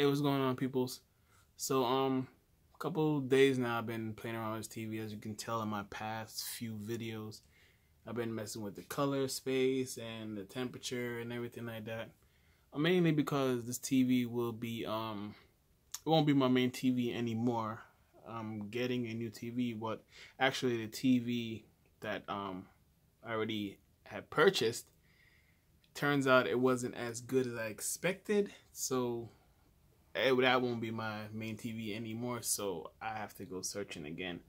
Hey, what's going on, peoples? So, um, a couple days now, I've been playing around with this TV. As you can tell in my past few videos, I've been messing with the color space and the temperature and everything like that. Uh, mainly because this TV will be, um, it won't be my main TV anymore. I'm getting a new TV, but actually the TV that um I already had purchased turns out it wasn't as good as I expected. So it, eh, that won't be my main TV anymore. So I have to go searching again.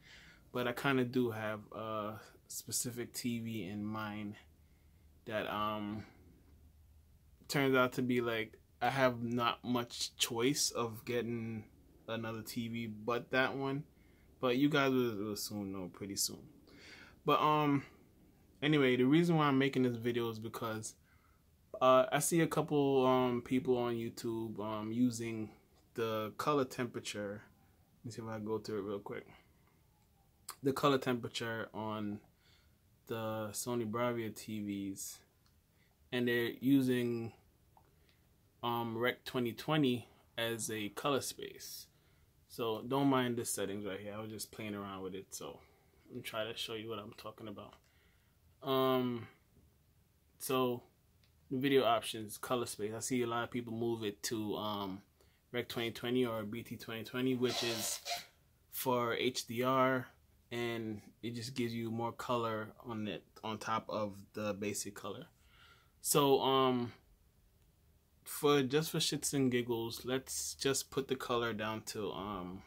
But I kind of do have a specific TV in mind that um turns out to be like I have not much choice of getting another TV but that one. But you guys will, will soon know pretty soon. But um anyway, the reason why I'm making this video is because uh, I see a couple um, people on YouTube um, using the color temperature. Let me see if I go through it real quick. The color temperature on the Sony Bravia TVs, and they're using um, Rec 2020 as a color space. So don't mind the settings right here. I was just playing around with it. So let me try to show you what I'm talking about. Um, so video options, color space. I see a lot of people move it to um, Rec 2020 or BT 2020, which is for HDR, and it just gives you more color on it on top of the basic color. So um, for just for shits and giggles, let's just put the color down to um.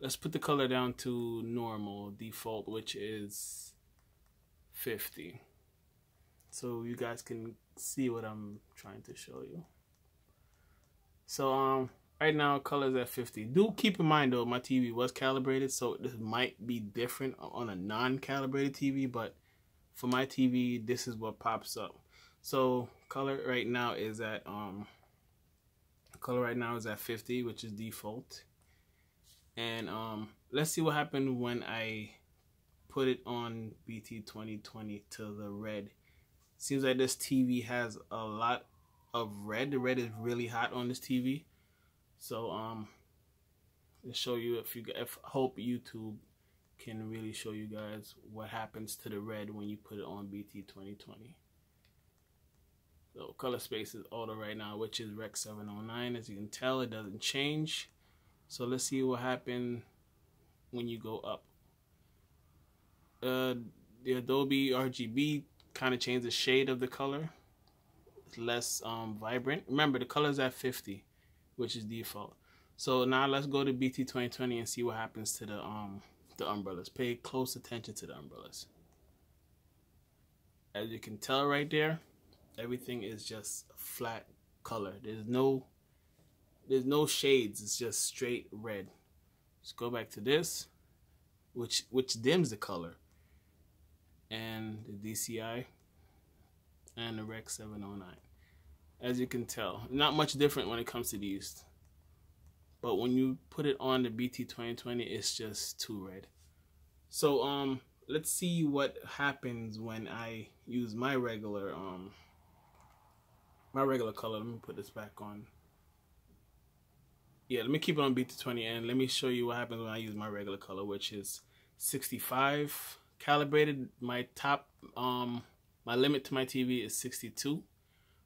Let's put the color down to normal default, which is 50 so you guys can see what I'm trying to show you. So um right now colors at 50. Do keep in mind though my TV was calibrated so this might be different on a non-calibrated TV but for my TV this is what pops up. So color right now is at um color right now is at 50 which is default. And um let's see what happened when I put it on BT 2020 to the red Seems like this TV has a lot of red. The red is really hot on this TV. So um, to show you if you if hope YouTube can really show you guys what happens to the red when you put it on BT 2020. So color space is auto right now, which is Rec 709. As you can tell, it doesn't change. So let's see what happens when you go up. Uh, the Adobe RGB kind of change the shade of the color. It's less um, vibrant. Remember, the color is at 50, which is default. So now let's go to BT 2020 and see what happens to the um the umbrellas. Pay close attention to the umbrellas. As you can tell right there, everything is just flat color. There's no there's no shades. It's just straight red. Let's go back to this, which which dims the color and the DCI and the Rec 709. As you can tell, not much different when it comes to these. But when you put it on the BT 2020, it's just too red. So um, let's see what happens when I use my regular um my regular color. Let me put this back on. Yeah, let me keep it on BT 20 and let me show you what happens when I use my regular color, which is 65 calibrated. My top, um, my limit to my TV is 62.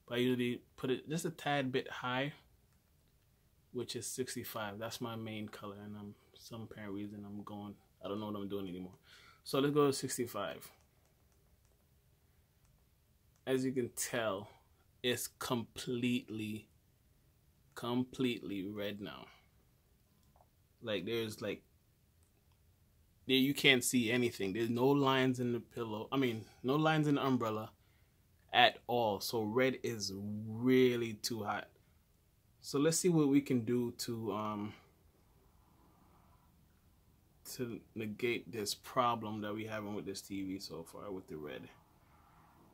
But I usually put it just a tad bit high, which is 65. That's my main color, and I'm some apparent reason I'm going. I don't know what I'm doing anymore. So let's go to 65. As you can tell, it's completely, completely red now. Like there's like there you can't see anything. There's no lines in the pillow. I mean, no lines in the umbrella at all. So red is really too hot. So let's see what we can do to um to negate this problem that we having with this TV so far with the red.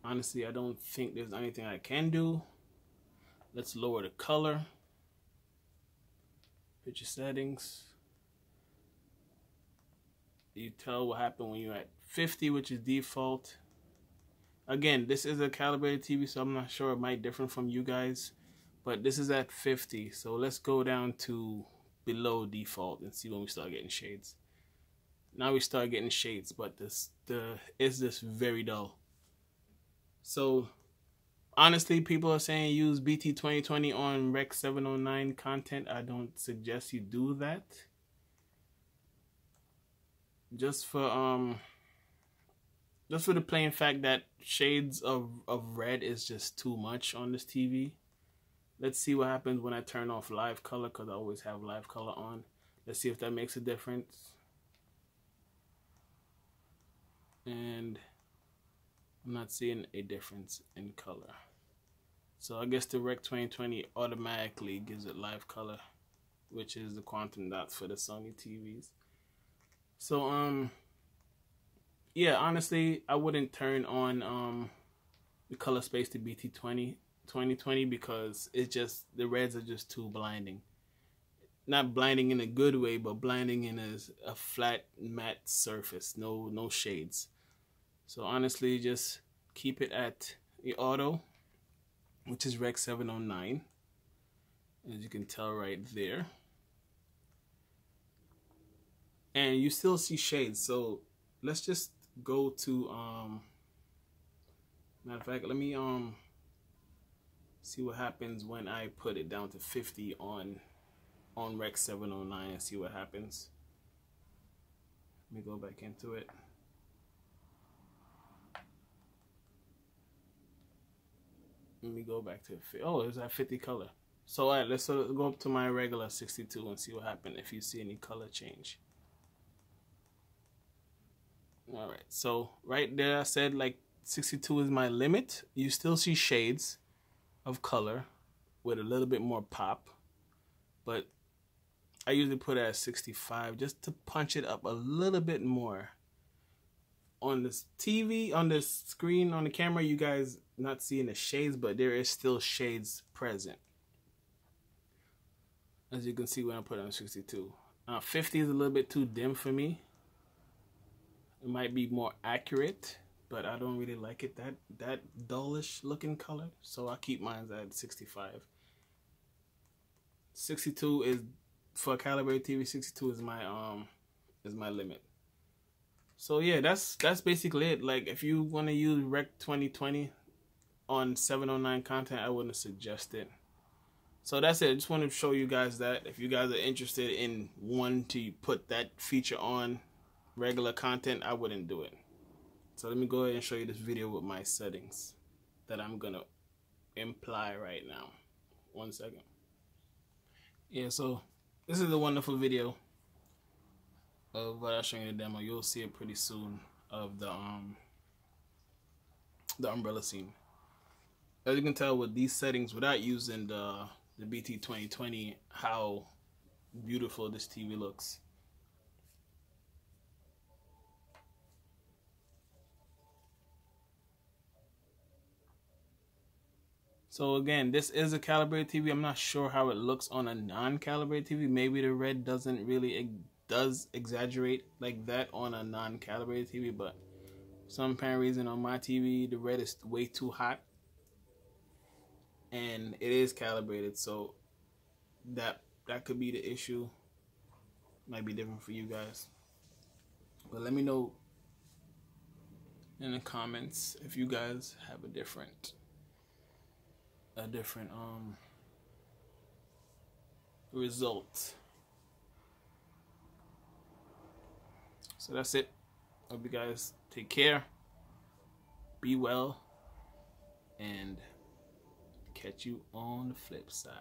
Honestly, I don't think there's anything I can do. Let's lower the color. Picture settings you tell what happened when you're at 50 which is default. Again this is a calibrated TV so I'm not sure it might differ from you guys but this is at 50 so let's go down to below default and see when we start getting shades. Now we start getting shades but this the is this very dull. So honestly people are saying use bt 2020 on rec 709 content. I don't suggest you do that just for um just for the plain fact that shades of of red is just too much on this tv let's see what happens when i turn off live color because i always have live color on let's see if that makes a difference and I'm not seeing a difference in color. So I guess the Rec 2020 automatically gives it live color, which is the quantum dots for the Sony TVs. So um yeah, honestly, I wouldn't turn on um the color space to BT20 2020 because it's just the reds are just too blinding. Not blinding in a good way, but blinding in a, a flat matte surface, no no shades. So honestly, just keep it at the auto, which is Rec 709, as you can tell right there. And you still see shades, so let's just go to, um, matter of fact, let me um see what happens when I put it down to 50 on on Rec 709 and see what happens. Let me go back into it. let me go back to oh it's at 50 color so all right let's go up to my regular 62 and see what happened if you see any color change all right so right there I said like 62 is my limit you still see shades of color with a little bit more pop but I usually put it at 65 just to punch it up a little bit more on this TV, on this screen, on the camera, you guys not seeing the shades, but there is still shades present. As you can see when I put on 62. Uh, 50 is a little bit too dim for me. It might be more accurate, but I don't really like it that that dullish looking color. So I keep mine at 65. 62 is for calibrated TV. 62 is my um is my limit. So yeah, that's that's basically it. Like if you want to use Rec 2020 on 709 content, I wouldn't suggest it. So that's it. I just want to show you guys that if you guys are interested in one to put that feature on regular content, I wouldn't do it. So let me go ahead and show you this video with my settings that I'm gonna imply right now. One second. Yeah, so this is a wonderful video of what I show you the demo. You'll see it pretty soon of the um the umbrella scene. As you can tell with these settings, without using the the BT 2020, how beautiful this TV looks. So again, this is a calibrated TV. I'm not sure how it looks on a non-calibrated TV. Maybe the red doesn't really it does exaggerate like that on a non-calibrated TV, but some apparent reason on my TV the red is way too hot, and it is calibrated, so that that could be the issue. Might be different for you guys, but let me know in the comments if you guys have a different a different um result. So that's it. Hope you guys take care. Be well. And catch you on the flip side.